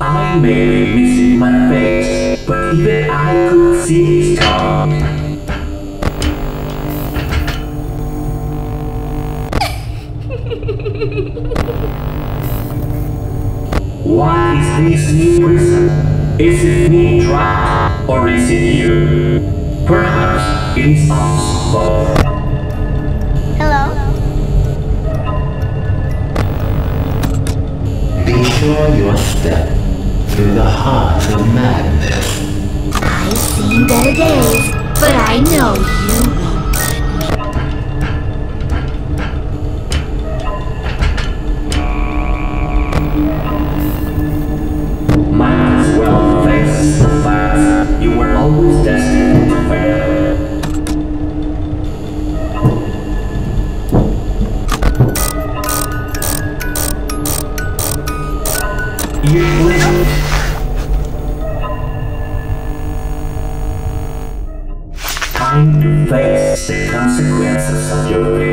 I may be missing my face, but even I could see his tongue. What is this new prison? Is it me trapped, or is it you? Perhaps it is us both. Sure your step through the heart of madness. I've seen better days, but I know you Time to face the consequences of your.